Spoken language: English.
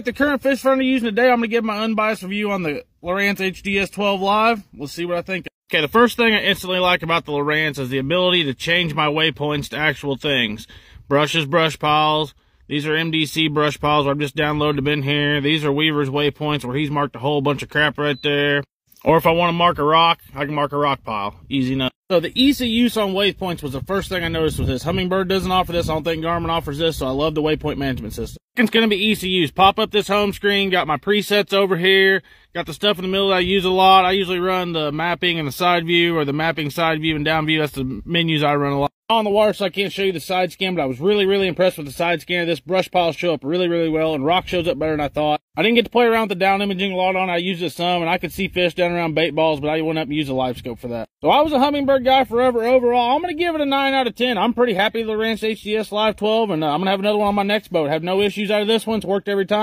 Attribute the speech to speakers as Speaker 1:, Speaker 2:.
Speaker 1: like the current fish I'm using today, I'm going to give my unbiased review on the Lowrance HDS 12 Live. We'll see what I think. Okay, the first thing I instantly like about the Lowrance is the ability to change my waypoints to actual things. Brushes, brush piles. These are MDC brush piles I've just downloaded them in here. These are Weaver's waypoints where he's marked a whole bunch of crap right there. Or if I want to mark a rock, I can mark a rock pile. Easy enough. So the ease of use on waypoints was the first thing I noticed with this. Humminbird doesn't offer this. I don't think Garmin offers this, so I love the waypoint management system. It's going to be easy to use. Pop up this home screen. Got my presets over here. Got the stuff in the middle that I use a lot. I usually run the mapping and the side view or the mapping side view and down view. That's the menus I run a lot. On the water, so I can't show you the side scan, but I was really, really impressed with the side scan. This brush piles show up really, really well, and rock shows up better than I thought. I didn't get to play around with the down imaging a lot on. I used it some, and I could see fish down around bait balls, but I went up and used a LiveScope for that. So I was a Humminbird guy forever overall. I'm going to give it a 9 out of 10. I'm pretty happy with the Ranch HDS Live 12, and uh, I'm going to have another one on my next boat. Have no issues out of this one. It's worked every time.